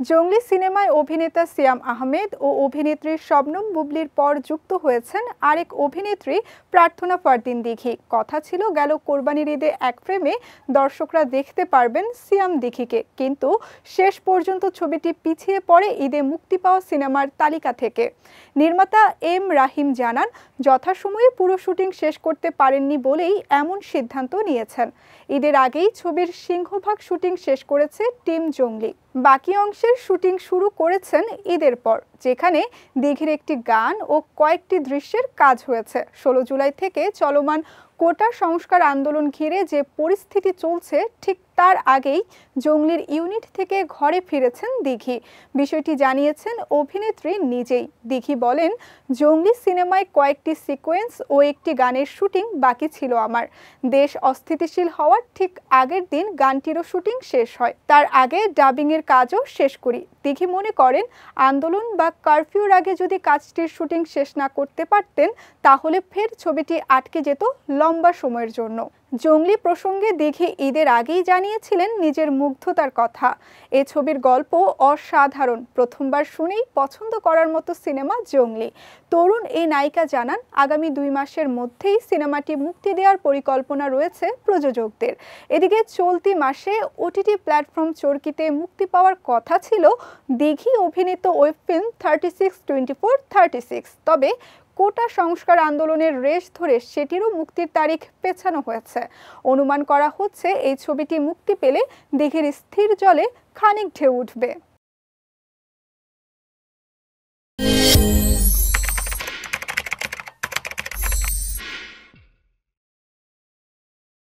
জঙ্গলি সিনেমায় অভিনেতা সিয়াম আহমেদ ও অভিনেত্রী শবনম বুবলির পর যুক্ত হয়েছেন আরেক অভিনেত্রী প্রার্থনা ফারদিন দিঘি। কথা ছিল, গেল কোরবানির ঈদে এক ফ্রেমে দর্শকরা দেখতে পারবেন সিয়াম দিঘিকে। কিন্তু শেষ পর্যন্ত ছবিটি পিছিয়ে পড়ে ঈদে মুক্তি পাওয়া সিনেমার তালিকা থেকে। নির্মাতা এম রাহিম জানান, যথাসময়ে পুরো শুটিং শেষ করতে পারেননি বলেই এমন সিদ্ধান্ত নিয়েছেন। ঈদের আগেই ছবির সিংহভাগ শুটিং শেষ করেছে টিম জঙ্গলি বাকি অংশের শুটিং শুরু করেছেন ঈদের পর, যেখানে দীঘির একটি গান ও কয়েকটি দৃশ্যের কাজ হয়েছে। ষোলো জুলাই থেকে চলমান কোটা সংস্কার আন্দোলন ঘিরে যে পরিস্থিতি চলছে, ঠিক তার আগেই জঙ্গলির ইউনিট থেকে ঘরে ফিরেছেন দিঘি। বিষয়টি জানিয়েছেন অভিনেত্রী নিজেই। দিঘি বলেন, জঙ্গলি সিনেমায় কয়েকটি সিকোয়েন্স ও একটি গানের শুটিং বাকি ছিল আমার। দেশ অস্থিতিশীল হওয়ার ঠিক আগের দিন গানটিরও শুটিং শেষ হয়। তার আগে ডাবিংয়ের কাজও শেষ করি। দিঘি মনে করেন, আন্দোলন বা কারফিউর আগে যদি কাজটির শুটিং শেষ না করতে পারতেন, তাহলে ফের ছবিটি আটকে যেত লম্বা সময়ের জন্য। জঙ্গলি প্রসঙ্গে দিঘি ঈদের আগেই জানিয়েছিলেন নিজের মুগ্ধতার কথা। এ ছবির গল্প অসাধারণ। প্রথমবার শুনেই পছন্দ করার মতো সিনেমা জঙ্গলি। তরুণ এই নায়িকা জানান, আগামী দুই মাসের মধ্যেই সিনেমাটি মুক্তি দেওয়ার পরিকল্পনা রয়েছে প্রযোজকদের। এদিকে চলতি মাসে ওটিটি প্ল্যাটফর্ম চরকিতে মুক্তি পাওয়ার কথা ছিল দিঘি অভিনীত web film thirty six, twenty four, thirty six. তবে কোটা সংস্কার আন্দোলনের রেশ ধরে সেটিরও মুক্তির তারিখ পেছানো হয়েছে। অনুমান করা হচ্ছে এই ছবিটি মুক্তি পেলে দিঘির স্থির জলে খানিক ঢেউ উঠবে।